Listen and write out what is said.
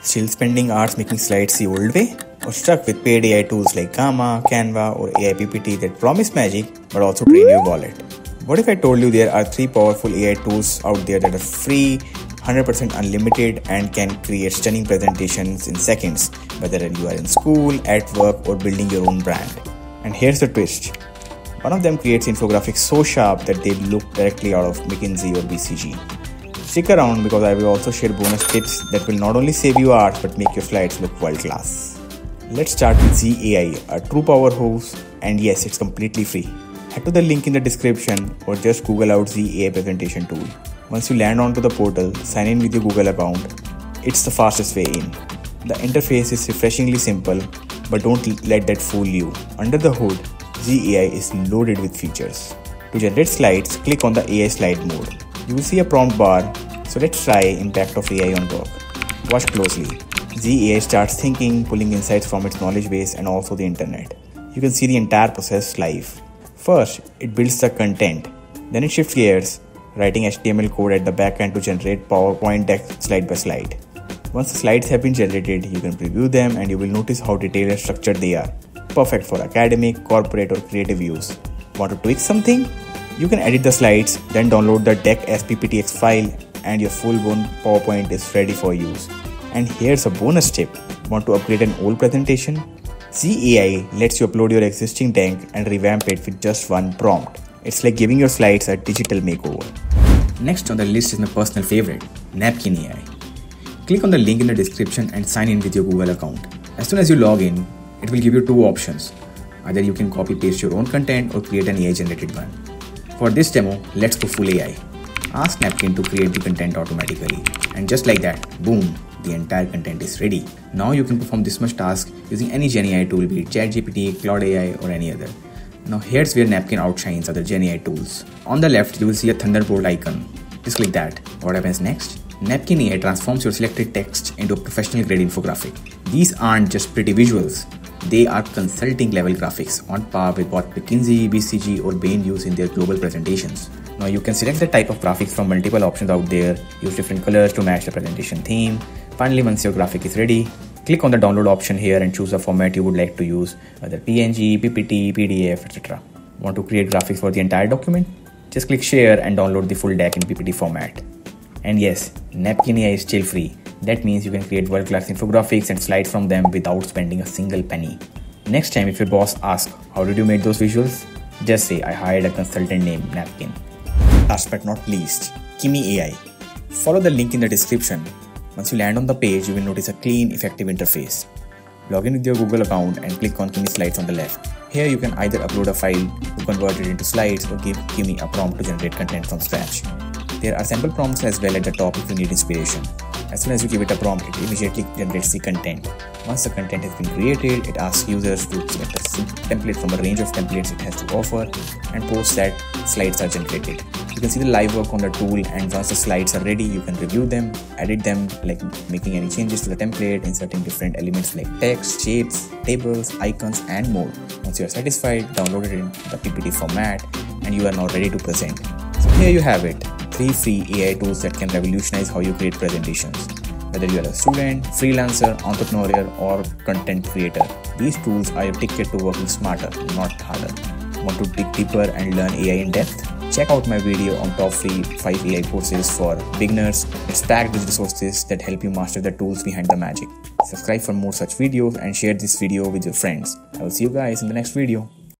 Still spending hours making slides the old way? Or stuck with paid AI tools like Gamma, Canva, or AIPPT that promise magic but also drain your wallet? What if I told you there are three powerful AI tools out there that are free, 100% unlimited, and can create stunning presentations in seconds, whether you are in school, at work, or building your own brand? And here's the twist one of them creates infographics so sharp that they look directly out of McKinsey or BCG. Stick around because I will also share bonus tips that will not only save you hours but make your slides look world class. Let's start with ZAI, a true powerhouse, and yes, it's completely free. Head to the link in the description or just Google out ZAI presentation tool. Once you land onto the portal, sign in with your Google account. It's the fastest way in. The interface is refreshingly simple, but don't let that fool you. Under the hood, ZAI is loaded with features. To generate slides, click on the AI slide mode. You will see a prompt bar, so let's try impact of AI on work. Watch closely. ZAI starts thinking, pulling insights from its knowledge base and also the internet. You can see the entire process live. First, it builds the content. Then it shifts gears, writing HTML code at the backend to generate PowerPoint deck slide by slide. Once the slides have been generated, you can preview them and you will notice how detailed and structured they are perfect for academic, corporate, or creative use. Want to tweak something? You can edit the slides, then download the deck as PPTX file, and your full blown PowerPoint is ready for use. And here's a bonus tip Want to upgrade an old presentation? ZAI lets you upload your existing deck and revamp it with just one prompt. It's like giving your slides a digital makeover. Next on the list is my personal favorite, Napkin AI. Click on the link in the description and sign in with your Google account. As soon as you log in, it will give you two options. Either you can copy paste your own content or create an AI generated one. For this demo, let's go full AI. Ask Napkin to create the content automatically. And just like that, boom, the entire content is ready. Now you can perform this much task using any GenAI tool, be it ChatGPT, Claude AI, or any other. Now here's where Napkin outshines other GenAI tools. On the left, you will see a Thunderbolt icon. Just click that. What happens next? Napkin AI transforms your selected text into a professional grade infographic. These aren't just pretty visuals, they are consulting level graphics on par with what McKinsey, BCG, or Bain use in their global presentations. Now you can select the type of graphics from multiple options out there, use different colors to match the presentation theme. Finally, once your graphic is ready, click on the download option here and choose the format you would like to use, whether PNG, PPT, PDF, etc. Want to create graphics for the entire document? Just click share and download the full deck in PPT format. And yes, Napkin AI is still free. That means you can create world class infographics and slides from them without spending a single penny. Next time, if your boss asks, How did you make those visuals? Just say, I hired a consultant named Napkin. Last but not least, Kimi AI. Follow the link in the description. Once you land on the page, you will notice a clean, effective interface. Log in with your Google account and click on Kimi Slides on the left. Here you can either upload a file to convert it into slides or give Kimi a prompt to generate content from scratch. There are sample prompts as well at the top if you need inspiration. As soon as you give it a prompt, it immediately generates the content. Once the content has been created, it asks users to select a template from a range of templates it has to offer and post that slides are generated. You can see the live work on the tool and once the slides are ready, you can review them, edit them, like making any changes to the template, inserting different elements like text, shapes, tables, icons, and more. Once you are satisfied, download it in the PPT format and you are now ready to present. So here you have it three free AI tools that can revolutionize how you create presentations. Whether you are a student, freelancer, entrepreneur, or content creator, these tools are your ticket to working smarter, not harder. Want to dig deeper and learn AI in depth? Check out my video on top free 5 AI courses for beginners. It's packed with resources that help you master the tools behind the magic. Subscribe for more such videos and share this video with your friends. I will see you guys in the next video.